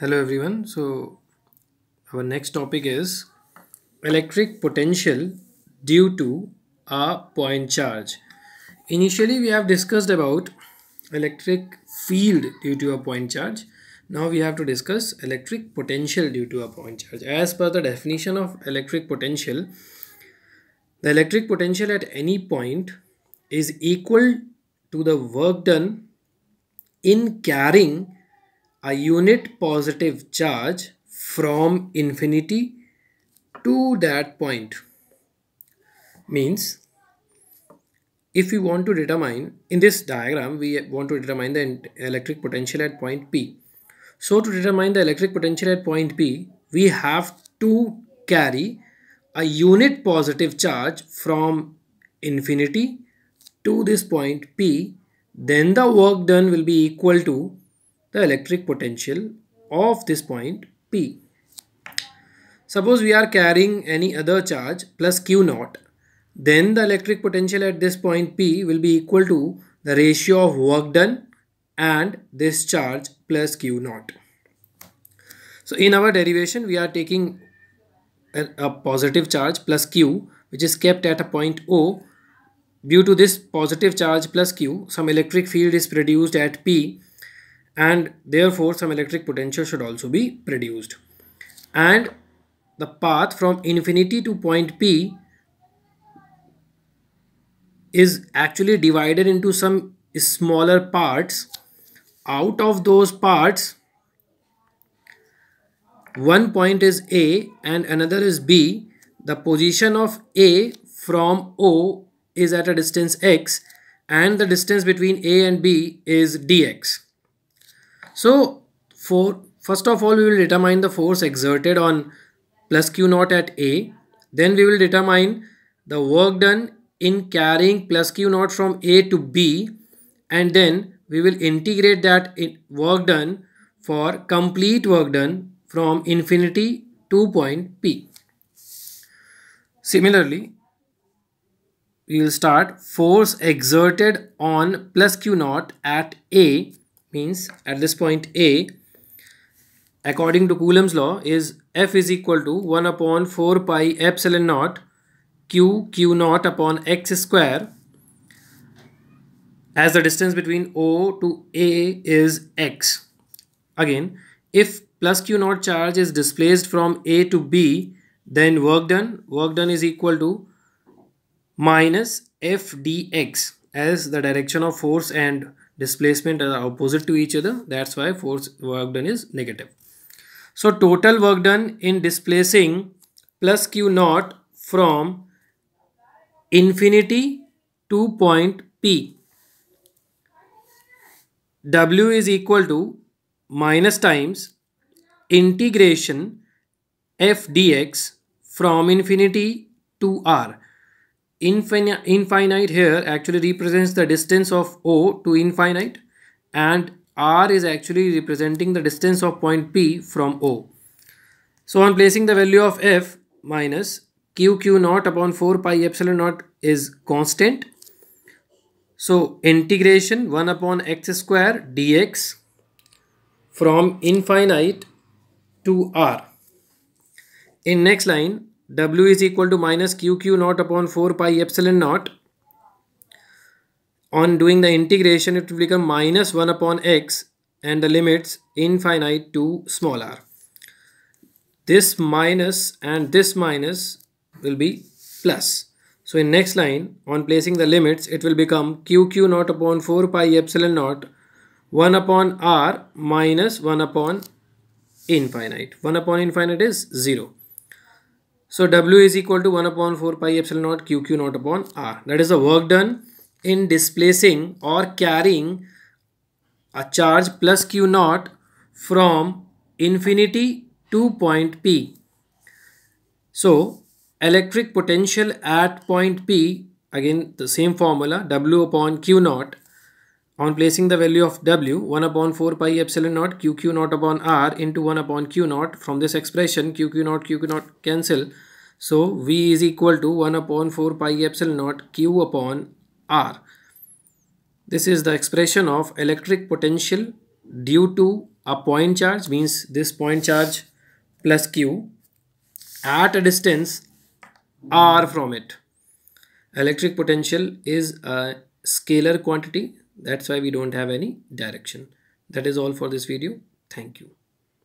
Hello everyone. So our next topic is electric potential due to a point charge. Initially we have discussed about electric field due to a point charge. Now we have to discuss electric potential due to a point charge. As per the definition of electric potential, the electric potential at any point is equal to the work done in carrying a unit positive charge from infinity to that point. Means if we want to determine in this diagram we want to determine the electric potential at point p. So to determine the electric potential at point p we have to carry a unit positive charge from infinity to this point p. Then the work done will be equal to the electric potential of this point P. Suppose we are carrying any other charge plus Q naught, then the electric potential at this point P will be equal to the ratio of work done and this charge plus Q naught. So in our derivation, we are taking a, a positive charge plus Q which is kept at a point O. Due to this positive charge plus Q, some electric field is produced at P and therefore some electric potential should also be produced. And the path from infinity to point P is actually divided into some smaller parts. Out of those parts one point is A and another is B. The position of A from O is at a distance x and the distance between A and B is dx so for first of all we will determine the force exerted on plus q naught at A. Then we will determine the work done in carrying plus q naught from A to B and then we will integrate that in work done for complete work done from infinity to point P. Similarly, we will start force exerted on plus q naught at A means at this point A according to Coulomb's law is F is equal to 1 upon 4 pi epsilon naught Q Q naught upon x square as the distance between O to A is x. Again, if plus Q naught charge is displaced from A to B, then work done, work done is equal to minus F dx as the direction of force and displacement are opposite to each other. That's why force work done is negative. So total work done in displacing plus q naught from infinity to point p. W is equal to minus times integration f dx from infinity to r Infin infinite here actually represents the distance of O to infinite and R is actually representing the distance of point P from O. So on placing the value of F minus Q Q naught upon 4 pi epsilon naught is constant. So integration 1 upon x square dx from infinite to R. In next line w is equal to minus qq naught upon 4 pi epsilon naught. On doing the integration it will become minus 1 upon x and the limits infinite to small r. This minus and this minus will be plus. So in next line on placing the limits it will become qq naught upon 4 pi epsilon naught. 1 upon r minus 1 upon infinite. 1 upon infinite is 0 so W is equal to 1 upon 4 pi epsilon naught Q Q naught upon R. That is the work done in displacing or carrying a charge plus Q naught from infinity to point P. So electric potential at point P again the same formula W upon Q naught on placing the value of W 1 upon 4 pi epsilon naught Q Q naught upon R into 1 upon Q naught from this expression Q Q naught Q Q naught cancel so V is equal to 1 upon 4 pi epsilon naught Q upon R. This is the expression of electric potential due to a point charge means this point charge plus q at a distance r from it electric potential is a scalar quantity that's why we don't have any direction. That is all for this video. Thank you